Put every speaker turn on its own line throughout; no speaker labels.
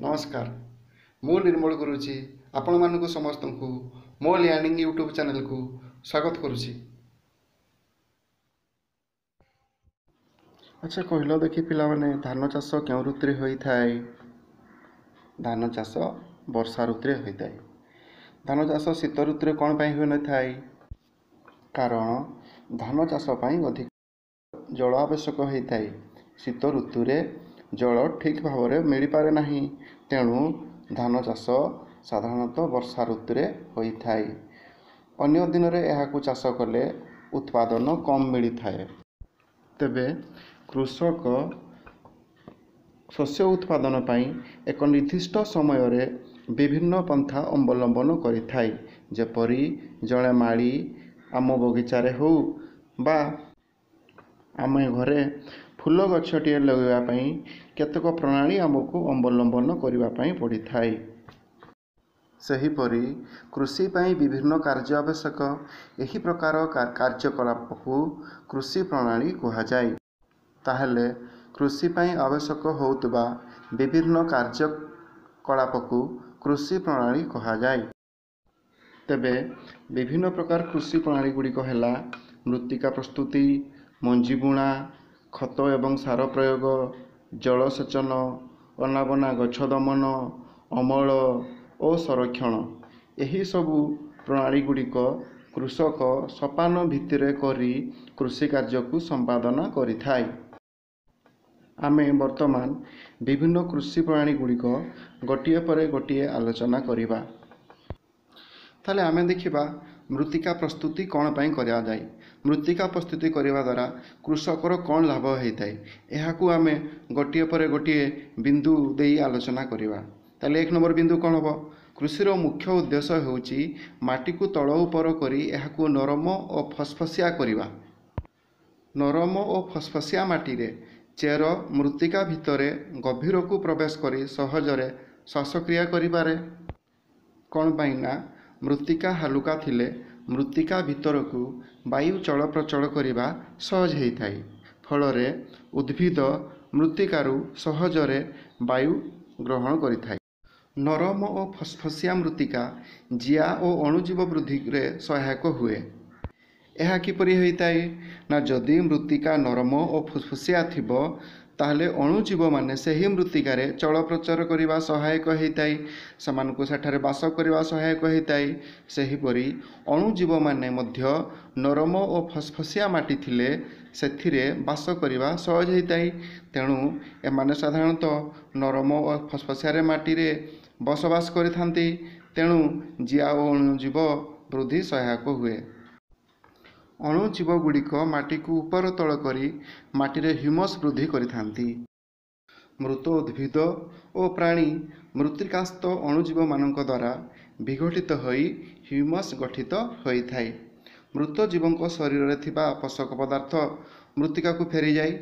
ନମସ୍କାର। ମୁଁ ନିର୍ମଳ କରୁଛି। ଆପଣମାନଙ୍କୁ ସମସ୍ତଙ୍କୁ ମୋ ଲ୍ୟାଣ୍ଡିଂ ୟୁଟ୍ୟୁବ୍ ଚ୍ୟାନେଲକୁ ସ୍ୱାଗତ କରୁଛି। ଆଚ୍ଛା କହିଲ ଦେଖି ପିଲାମାନେ ଧାନ ଚାଷ କେଉଁ ଋତୁରେ ହୋଇଥାଏ? ଧାନ ଚାଷ ବର୍ଷା ଋତୁରେ ହୋଇଥାଏ। ଧାନ ଚାଷ ଶୀତ ଋତୁରେ କ'ଣ ପାଇଁ ହୋଇନଥାଏ? କାରଣ ଧାନ ଚାଷ ପାଇଁ ଅଧିକ ଜଳ ଆବଶ୍ୟକ ହୋଇଥାଏ। ଶୀତ ଋତୁରେ ଜଳ ଠିକ୍ ଭାବରେ ମିଳିପାରେ ନାହିଁ। ତେଣୁ ଧାନ ଚାଷ ସାଧାରଣତଃ ବର୍ଷା ଋତୁରେ ହୋଇଥାଏ। ଅନ୍ୟ ଦିନରେ ଏହାକୁ ଚାଷ କଲେ ଉତ୍ପାଦନ କମ୍ ମିଳିଥାଏ। ତେବେ କୃଷକ ଶସ୍ୟ ଉତ୍ପାଦନ ପାଇଁ ଏକ ନିର୍ଦ୍ଦିଷ୍ଟ ସମୟରେ ବିଭିନ୍ନ ପନ୍ଥା ଅବଲମ୍ବନ କରିଥାଏ। ଯେପରି ଜଣେ ମାଳି ଆମ ବଗିଚାରେ ହେଉ ବା ଆମେ ଘରେ ଫୁଲ ଗଛଟିଏ ଲଗାଇବା ପାଇଁ କେତେକ ପ୍ରଣାଳୀ ଆମକୁ ଅବଲମ୍ବନ କରିବା ପାଇଁ ପଡ଼ିଥାଏ। ସେହିପରି କୃଷି ପାଇଁ ବିଭିନ୍ନ କାର୍ଯ୍ୟ ଆବଶ୍ୟକ। ଏହି ପ୍ରକାର କାର୍ଯ୍ୟକଳାପକୁ କୃଷି ପ୍ରଣାଳୀ କୁହାଯାଏ। ତାହେଲେ କୃଷି ପାଇଁ ଆବଶ୍ୟକ ହେଉଥିବା ବିଭିନ୍ନ କାର୍ଯ୍ୟକଳାପକୁ କୃଷି ପ୍ରଣାଳୀ କୁହାଯାଏ। ତେବେ ବିଭିନ୍ନ ପ୍ରକାର କୃଷି ପ୍ରଣାଳୀ ଗୁଡ଼ିକ ହେଲା ମୃତ୍ତିକା ପ୍ରସ୍ତୁତି ମଞ୍ଜି ବୁଣା ଖତ ଏବଂ ସାର ପ୍ରୟୋଗ ଜଳସେଚନ ଅନାବନା ଗଛ ଦମନ ଅମଳ ଓ ସଂରକ୍ଷଣ। ଏହିସବୁ ପ୍ରଣାଳୀ ଗୁଡ଼ିକ କୃଷକ ସୋପାନ ଭିତ୍ତିରେ କରି କୃଷି କାର୍ଯ୍ୟକୁ ସମ୍ପାଦନ କରିଥାଏ। ଆମେ ବର୍ତ୍ତମାନ ବିଭିନ୍ନ କୃଷି ପ୍ରଣାଳୀ ଗୁଡ଼ିକ ଗୋଟିଏ ପରେ ଗୋଟିଏ ଆଲୋଚନା କରିବା। ତାହେଲେ ଆମେ ଦେଖିବା ମୃତ୍ତିକା ପ୍ରସ୍ତୁତି କ'ଣ ପାଇଁ କରାଯାଏ? ମୃତ୍ତିକା ପ୍ରସ୍ତୁତି କରିବା ଦ୍ୱାରା କୃଷକର କ'ଣ ଲାଭ ହୋଇଥାଏ? ଏହାକୁ ଆମେ ଗୋଟିଏ ପରେ ଗୋଟିଏ ବିନ୍ଦୁ ଦେଇ ଆଲୋଚନା କରିବା। ତାହେଲେ ଏକ ନମ୍ବର ବିନ୍ଦୁ କ'ଣ ହେବ? କୃଷିର ମୁଖ୍ୟ ଉଦ୍ଦେଶ୍ୟ ହେଉଛି ମାଟିକୁ ତଳ ଉପର କରି ଏହାକୁ ନରମ ଓ ଫସଫସିଆ କରିବା। ନରମ ଓ ଫସଫସିଆ ମାଟିରେ ଚେର ମୃତ୍ତିକା ଭିତରେ ଗଭୀରକୁ ପ୍ରବେଶ କରି ସହଜରେ ଶ୍ୱାସକ୍ରିୟା କରିପାରେ। କ'ଣ ପାଇଁ ନା ମୃତ୍ତିକା ହାଲୁକା ଥିଲେ ମୃତ୍ତିକା ଭିତରକୁ ବାୟୁ ଚଳପ୍ରଚଳ କରିବା ସହଜ ହୋଇଥାଏ। ଫଳରେ ଉଦ୍ଭିଦ ମୃତ୍ତିକାରୁ ସହଜରେ ବାୟୁ ଗ୍ରହଣ କରିଥାଏ। ନରମ ଓ ଫସଫସିଆ ମୃତ୍ତିକା ଜିଆ ଓ ଅଣୁଜୀବ ବୃଦ୍ଧିରେ ସହାୟକ ହୁଏ। ଏହା କିପରି ହୋଇଥାଏ? ନା ଯଦି ମୃତ୍ତିକା ନରମ ଓ ଫୁସଫୁସିଆ ଥିବ ତାହେଲେ ଅଣୁଜୀବମାନେ ସେହି ମୃତ୍ତିକାରେ ଚଳପ୍ରଚାର କରିବା ସହାୟକ ହୋଇଥାଏ ସେମାନଙ୍କୁ ସେଠାରେ ବାସ କରିବା ସହାୟକ ହୋଇଥାଏ। ସେହିପରି ଅଣୁଜୀବମାନେ ମଧ୍ୟ ନରମ ଓ ଫସଫସିଆ ମାଟି ଥିଲେ ସେଥିରେ ବାସ କରିବା ସହଜ ହୋଇଥାଏ। ତେଣୁ ଏମାନେ ସାଧାରଣତଃ ନରମ ଓ ଫସଫସିଆରେ ମାଟିରେ ବସବାସ କରିଥାନ୍ତି। ତେଣୁ ଜିଆ ଓ ଅଣୁଜୀବ ବୃଦ୍ଧି ସହାୟକ ହୁଏ। ଅଣୁଜୀବ ଗୁଡ଼ିକ ମାଟିକୁ ଉପର ତଳ କରି ମାଟିରେ ହ୍ୟୁମସ୍ ବୃଦ୍ଧି କରିଥାନ୍ତି। ମୃତ ଉଦ୍ଭିଦ ଓ ପ୍ରାଣୀ ମୃତ୍ତିକାସ୍ଥ ଅଣୁଜୀବମାନଙ୍କ ଦ୍ୱାରା ବିଘଟିତ ହୋଇ ହ୍ୟୁମସ୍ ଗଠିତ ହୋଇଥାଏ। ମୃତ ଜୀବଙ୍କ ଶରୀରରେ ଥିବା ପୋଷକ ପଦାର୍ଥ ମୃତ୍ତିକାକୁ ଫେରିଯାଏ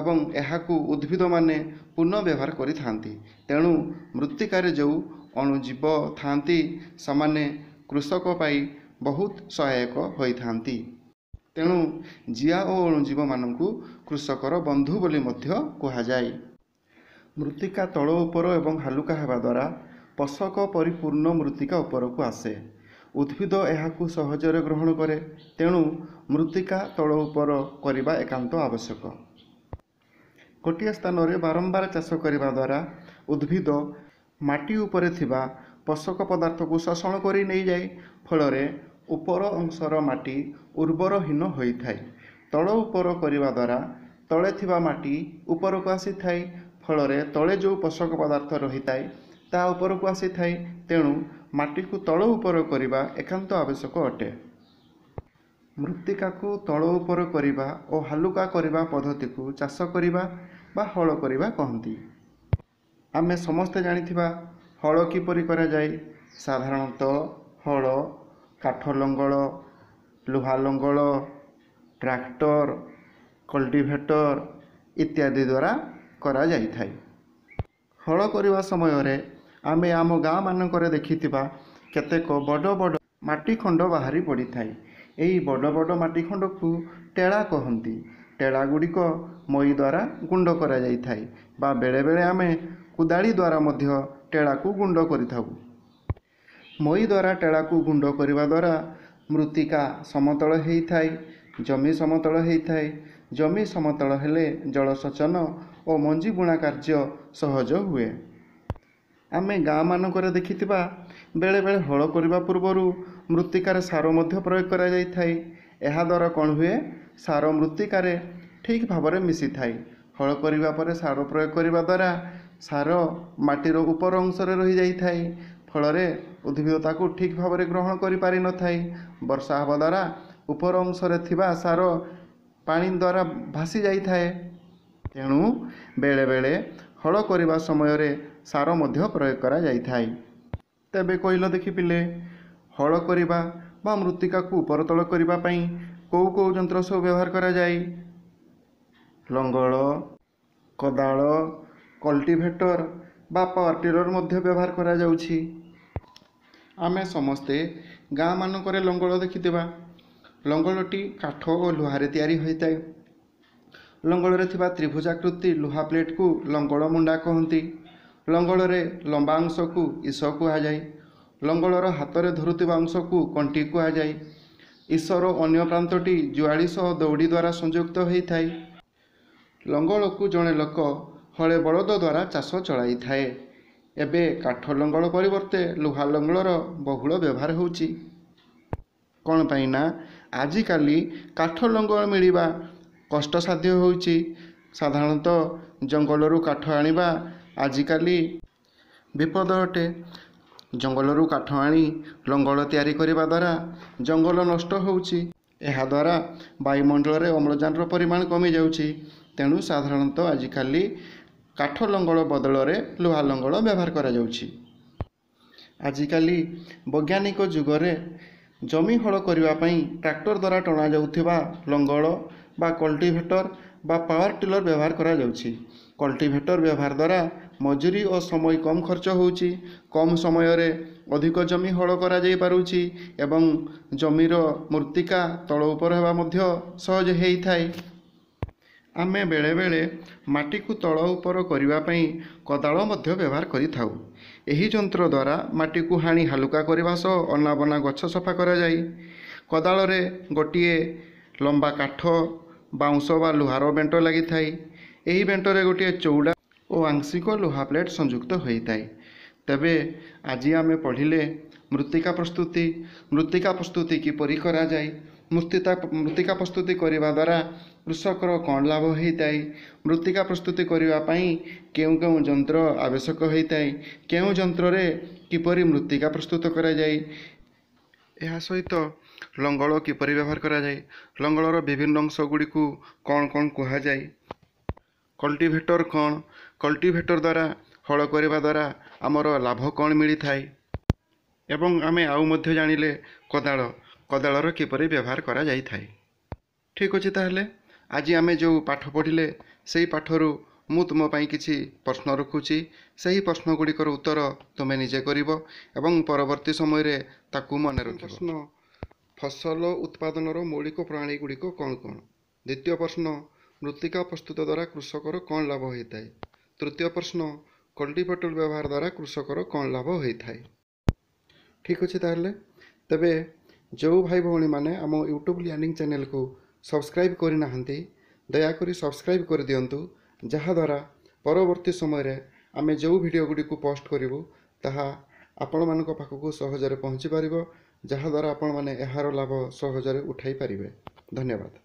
ଏବଂ ଏହାକୁ ଉଦ୍ଭିଦମାନେ ପୁନଃ ବ୍ୟବହାର କରିଥାନ୍ତି। ତେଣୁ ମୃତ୍ତିକାରେ ଯେଉଁ ଅଣୁଜୀବ ଥାଆନ୍ତି ସେମାନେ କୃଷକ ପାଇଁ ବହୁତ ସହାୟକ ହୋଇଥାନ୍ତି। ତେଣୁ ଜିଆ ଓ ଅଣୁଜୀବମାନଙ୍କୁ କୃଷକର ବନ୍ଧୁ ବୋଲି ମଧ୍ୟ କୁହାଯାଏ। ମୃତ୍ତିକା ତଳ ଉପର ଏବଂ ହାଲୁକା ହେବା ଦ୍ୱାରା ପୋଷକ ପରିପୂର୍ଣ୍ଣ ମୃତ୍ତିକା ଉପରକୁ ଆସେ। ଉଦ୍ଭିଦ ଏହାକୁ ସହଜରେ ଗ୍ରହଣ କରେ। ତେଣୁ ମୃତ୍ତିକା ତଳ ଉପର କରିବା ଏକାନ୍ତ ଆବଶ୍ୟକ। ଗୋଟିଏ ସ୍ଥାନରେ ବାରମ୍ବାର ଚାଷ କରିବା ଦ୍ୱାରା ଉଦ୍ଭିଦ ମାଟି ଉପରେ ଥିବା ପୋଷକ ପଦାର୍ଥକୁ ଶୋଷଣ କରି ନେଇଯାଏ। ଫଳରେ ଉପର ଅଂଶର ମାଟି ଉର୍ବରହୀନ ହୋଇଥାଏ। ତଳ ଉପର କରିବା ଦ୍ୱାରା ତଳେ ଥିବା ମାଟି ଉପରକୁ ଆସିଥାଏ ଫଳରେ ତଳେ ଯେଉଁ ପୋଷକ ପଦାର୍ଥ ରହିଥାଏ ତାହା ଉପରକୁ ଆସିଥାଏ। ତେଣୁ ମାଟିକୁ ତଳ ଉପର କରିବା ଏକାନ୍ତ ଆବଶ୍ୟକ ଅଟେ। ମୃତ୍ତିକାକୁ ତଳ ଉପର କରିବା ଓ ହାଲୁକା କରିବା ପଦ୍ଧତିକୁ ଚାଷ କରିବା ବା ହଳ କରିବା କହନ୍ତି। ଆମେ ସମସ୍ତେ ଜାଣିଥିବା ହଳ କିପରି କରାଯାଏ? ସାଧାରଣତଃ ହଳ କାଠ ଲଙ୍ଗଳ ଲୁହା ଲଙ୍ଗଳ ଟ୍ରାକ୍ଟର କଲ୍ଟିଭେଟର ଇତ୍ୟାଦି ଦ୍ୱାରା କରାଯାଇଥାଏ। ହଳ କରିବା ସମୟରେ ଆମେ ଆମ ଗାଁ ମାନଙ୍କରେ ଦେଖିଥିବା କେତେକ ବଡ଼ ବଡ଼ ମାଟି ଖଣ୍ଡ ବାହାରି ପଡ଼ିଥାଏ। ଏହି ବଡ଼ ବଡ଼ ମାଟି ଖଣ୍ଡକୁ ଟେଳା କହନ୍ତି। ଟେଳା ଗୁଡ଼ିକ ମଇ ଦ୍ୱାରା ଗୁଣ୍ଡ କରାଯାଇଥାଏ ବା ବେଳେବେଳେ ଆମେ କୋଦାଳି ଦ୍ୱାରା ମଧ୍ୟ ଟେଳାକୁ ଗୁଣ୍ଡ କରିଥାଉ। ମଇ ଦ୍ୱାରା ଟେଳାକୁ ଗୁଣ୍ଡ କରିବା ଦ୍ୱାରା ମୃତ୍ତିକା ସମତଳ ହେଇଥାଏ ଜମି ସମତଳ ହେଇଥାଏ। ଜମି ସମତଳ ହେଲେ ଜଳସେଚନ ଓ ମଞ୍ଜି ବୁଣା କାର୍ଯ୍ୟ ସହଜ ହୁଏ। ଆମେ ଗାଁମାନଙ୍କରେ ଦେଖିଥିବା ବେଳେବେଳେ ହଳ କରିବା ପୂର୍ବରୁ ମୃତ୍ତିକାରେ ସାର ମଧ୍ୟ ପ୍ରୟୋଗ କରାଯାଇଥାଏ। ଏହାଦ୍ୱାରା କ'ଣ ହୁଏ? ସାର ମୃତ୍ତିକାରେ ଠିକ୍ ଭାବରେ ମିଶିଥାଏ। ହଳ କରିବା ପରେ ସାର ପ୍ରୟୋଗ କରିବା ଦ୍ୱାରା ସାର ମାଟିର ଉପର ଅଂଶରେ ରହିଯାଇଥାଏ। ଫଳରେ ଉଦ୍ଭିଦ ତାକୁ ଠିକ୍ ଭାବରେ ଗ୍ରହଣ କରିପାରିନଥାଏ ବର୍ଷା ହେବା ଦ୍ୱାରା ଉପର ଅଂଶରେ ଥିବା ସାର ପାଣି ଦ୍ୱାରା ଭାସି ଯାଇଥାଏ। ତେଣୁ ବେଳେବେଳେ ହଳ କରିବା ସମୟରେ ସାର ମଧ୍ୟ ପ୍ରୟୋଗ କରାଯାଇଥାଏ। ତେବେ କହିଲ ଦେଖି ପିଲେ ହଳ କରିବା ବା ମୃତ୍ତିକାକୁ ଉପର ତଳ କରିବା ପାଇଁ କେଉଁ କେଉଁ ଯନ୍ତ୍ର ସବୁ ବ୍ୟବହାର କରାଯାଏ? ଲଙ୍ଗଳ କୋଦାଳ କଲ୍ଟିଭେଟର ବା ପାୱାର ଟିଲର ମଧ୍ୟ ବ୍ୟବହାର କରାଯାଉଛି। ଆମେ ସମସ୍ତେ ଗାଁମାନଙ୍କରେ ଲଙ୍ଗଳ ଦେଖିଥିବା। ଲଙ୍ଗଳଟି କାଠ ଓ ଲୁହାରେ ତିଆରି ହୋଇଥାଏ। ଲଙ୍ଗଳରେ ଥିବା ତ୍ରିଭୁଜାକୃତି ଲୁହା ପ୍ଲେଟକୁ ଲଙ୍ଗଳ ମୁଣ୍ଡା କହନ୍ତି। ଲଙ୍ଗଳରେ ଲମ୍ବା ଅଂଶକୁ ଇସ କୁହାଯାଏ। ଲଙ୍ଗଳର ହାତରେ ଧରୁଥିବା ଅଂଶକୁ କଣ୍ଟି କୁହାଯାଏ। ଇସର ଅନ୍ୟ ପ୍ରାନ୍ତଟି ଜୁଆଳି ସହ ଦଉଡ଼ି ଦ୍ୱାରା ସଂଯୁକ୍ତ ହୋଇଥାଏ। ଲଙ୍ଗଳକୁ ଜଣେ ଲୋକ ହଳେ ବଳଦ ଦ୍ୱାରା ଚାଷ ଚଳାଇଥାଏ। ଏବେ କାଠ ଲଙ୍ଗଳ ପରିବର୍ତ୍ତେ ଲୁହା ଲଙ୍ଗଳର ବହୁଳ ବ୍ୟବହାର ହେଉଛି। କ'ଣ ପାଇଁ ନା ଆଜିକାଲି କାଠ ଲଙ୍ଗଳ ମିଳିବା କଷ୍ଟସାଧ୍ୟ ହେଉଛି। ସାଧାରଣତଃ ଜଙ୍ଗଲରୁ କାଠ ଆଣିବା ଆଜିକାଲି ବିପଦ ଅଟେ। ଜଙ୍ଗଲରୁ କାଠ ଆଣି ଲଙ୍ଗଳ ତିଆରି କରିବା ଦ୍ୱାରା ଜଙ୍ଗଲ ନଷ୍ଟ ହେଉଛି। ଏହାଦ୍ୱାରା ବାୟୁମଣ୍ଡଳରେ ଅମ୍ଳଜାନର ପରିମାଣ କମିଯାଉଛି। ତେଣୁ ସାଧାରଣତଃ ଆଜିକାଲି କାଠ ଲଙ୍ଗଳ ବଦଳରେ ଲୁହା ଲଙ୍ଗଳ ବ୍ୟବହାର କରାଯାଉଛି। ଆଜିକାଲି ବୈଜ୍ଞାନିକ ଯୁଗରେ ଜମି ହଳ କରିବା ପାଇଁ ଟ୍ରାକ୍ଟର ଦ୍ୱାରା ଟଣାଯାଉଥିବା ଲଙ୍ଗଳ ବା କଲ୍ଟିଭେଟର ବା ପାୱାର ଟିଲର ବ୍ୟବହାର କରାଯାଉଛି। କଲ୍ଟିଭେଟର ବ୍ୟବହାର ଦ୍ୱାରା ମଜୁରୀ ଓ ସମୟ କମ୍ ଖର୍ଚ୍ଚ ହେଉଛି କମ୍ ସମୟରେ ଅଧିକ ଜମି ହଳ କରାଯାଇ ପାରୁଛି ଏବଂ ଜମିର ମୃତ୍ତିକା ତଳ ଉପର ହେବା ମଧ୍ୟ ସହଜ ହେଇଥାଏ। ଆମେ ବେଳେବେଳେ ମାଟିକୁ ତଳ ଉପର କରିବା ପାଇଁ କୋଦାଳ ମଧ୍ୟ ବ୍ୟବହାର କରିଥାଉ। ଏହି ଯନ୍ତ୍ର ଦ୍ୱାରା ମାଟିକୁ ହାଣି ହାଲୁକା କରିବା ସହ ଅନାବନା ଗଛ ସଫା କରାଯାଏ। କୋଦାଳରେ ଗୋଟିଏ ଲମ୍ବା କାଠ ବାଉଁଶ ବା ଲୁହାର ବେଣ୍ଟ ଲାଗିଥାଏ। ଏହି ବେଣ୍ଟରେ ଗୋଟିଏ ଚଉଡ଼ା ଓ ଆଂଶିକ ଲୁହା ପ୍ଲେଟ୍ ସଂଯୁକ୍ତ ହୋଇଥାଏ। ତେବେ ଆଜି ଆମେ ପଢ଼ିଲେ ମୃତ୍ତିକା ପ୍ରସ୍ତୁତି ମୃତ୍ତିକା ପ୍ରସ୍ତୁତି କିପରି କରାଯାଏ ମୃତ୍ତିକା ମୃତ୍ତିକା ପ୍ରସ୍ତୁତି କରିବା ଦ୍ୱାରା କୃଷକର କ'ଣ ଲାଭ ହେଇଥାଏ? ମୃତ୍ତିକା ପ୍ରସ୍ତୁତି କରିବା ପାଇଁ କେଉଁ କେଉଁ ଯନ୍ତ୍ର ଆବଶ୍ୟକ ହୋଇଥାଏ? କେଉଁ ଯନ୍ତ୍ରରେ କିପରି ମୃତ୍ତିକା ପ୍ରସ୍ତୁତ କରାଯାଏ? ଏହା ସହିତ ଲଙ୍ଗଳ କିପରି ବ୍ୟବହାର କରାଯାଏ? ଲଙ୍ଗଳର ବିଭିନ୍ନ ଅଂଶ ଗୁଡ଼ିକୁ କ'ଣ କ'ଣ କୁହାଯାଏ? କଲ୍ଟିଭେଟର କ'ଣ? କଲ୍ଟିଭେଟର ଦ୍ୱାରା ହଳ କରିବା ଦ୍ୱାରା ଆମର ଲାଭ କ'ଣ ମିଳିଥାଏ? ଏବଂ ଆମେ ଆଉ ମଧ୍ୟ ଜାଣିଲେ କୋଦାଳ। କୋଦାଳର କିପରି ବ୍ୟବହାର କରାଯାଇଥାଏ? ଠିକ୍ ଅଛି ତାହେଲେ। ଆଜି ଆମେ ଯେଉଁ ପାଠ ପଢ଼ିଲେ ସେହି ପାଠରୁ ମୁଁ ତୁମ ପାଇଁ କିଛି ପ୍ରଶ୍ନ ରଖୁଛି। ସେହି ପ୍ରଶ୍ନ ଗୁଡ଼ିକର ଉତ୍ତର ତୁମେ ନିଜେ କରିବ ଏବଂ ପରବର୍ତ୍ତୀ ସମୟରେ ତାକୁ ମନେ ରଖିବ। ପ୍ରଶ୍ନ ଫସଲ ଉତ୍ପାଦନର ମୌଳିକ ପ୍ରଣାଳୀ ଗୁଡ଼ିକ କ'ଣ କ'ଣ? ଦ୍ୱିତୀୟ ପ୍ରଶ୍ନ ମୃତ୍ତିକା ପ୍ରସ୍ତୁତ ଦ୍ୱାରା କୃଷକର କ'ଣ ଲାଭ ହୋଇଥାଏ? ତୃତୀୟ ପ୍ରଶ୍ନ କଲ୍ଟିଭେଟର ବ୍ୟବହାର ଦ୍ୱାରା କୃଷକର କ'ଣ ଲାଭ ହୋଇଥାଏ? ଠିକ୍ ଅଛି ତାହେଲେ। ତେବେ ଯେଉଁ ଭାଇ ଭଉଣୀମାନେ ଆମ ୟୁଟ୍ୟୁବ୍ ଲ୍ୟାଣ୍ଡିଂ ଚ୍ୟାନେଲକୁ ସବସ୍କ୍ରାଇବ୍ କରିନାହାନ୍ତି ଦୟାକରି ସବସ୍କ୍ରାଇବ୍ କରିଦିଅନ୍ତୁ ଯାହାଦ୍ୱାରା ପରବର୍ତ୍ତୀ ସମୟରେ ଆମେ ଯେଉଁ ଭିଡ଼ିଓ ଗୁଡ଼ିକୁ ପୋଷ୍ଟ କରିବୁ ତାହା ଆପଣମାନଙ୍କ ପାଖକୁ ସହଜରେ ପହଞ୍ଚି ପାରିବ ଯାହାଦ୍ୱାରା ଆପଣମାନେ ଏହାର ଲାଭ ସହଜରେ ଉଠାଇ ପାରିବେ। ଧନ୍ୟବାଦ।